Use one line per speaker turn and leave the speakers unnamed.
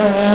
Amen.